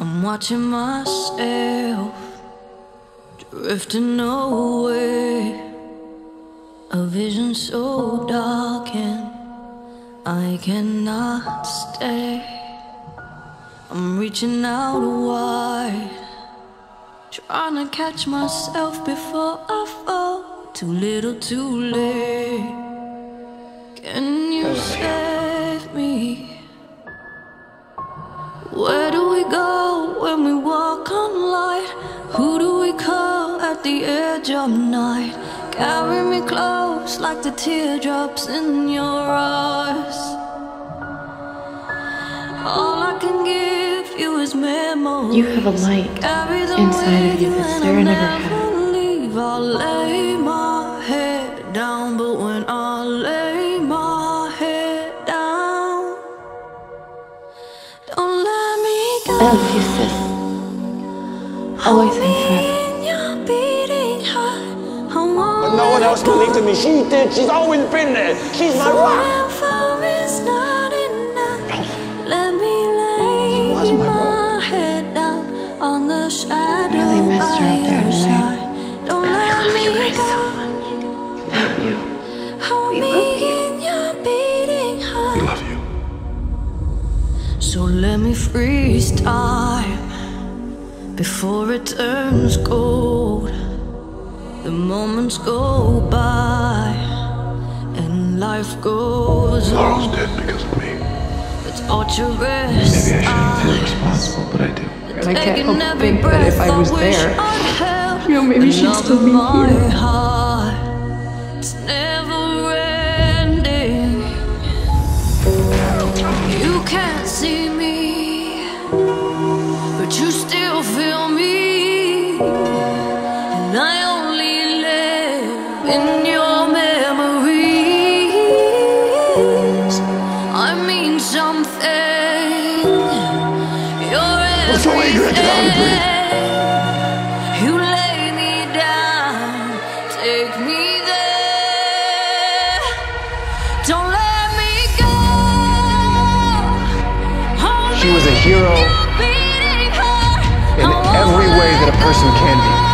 I'm watching myself drifting away. A vision so dark and I cannot stay. I'm reaching out wide, trying to catch myself before I fall. Too little, too late. Can you save me? Where of night? Carry me close like the teardrops in your eyes. All I can give you is memories. You have a light inside of you that Sara never had. I'll lay my head down, but when I lay my head down, don't let me go. I love you, sis. Always and forever. Want But no one else in me. She did. She's always been there. She's my rock. Forever is not enough. Let me lay was my my head down on the shadow really missed her out there your tonight. side. Don't let me go. Love you. Hold me in your beating heart. love you. So let me freeze time before it turns cold. The moments go by and life goes Laurel's on. dead because of me. It's torturous. Maybe I shouldn't feel responsible, but I do. And I can't Taking help but think that if I was wish there, I'd held you know, maybe she'd still be here. heart. It's never ending. You can't see me, but you still feel me. Something. You're What's so angry? I can hardly breathe. everything. You lay me down, take me there. Don't let me go. Hold She was a hero in your beating heart. in I every way that a person can be.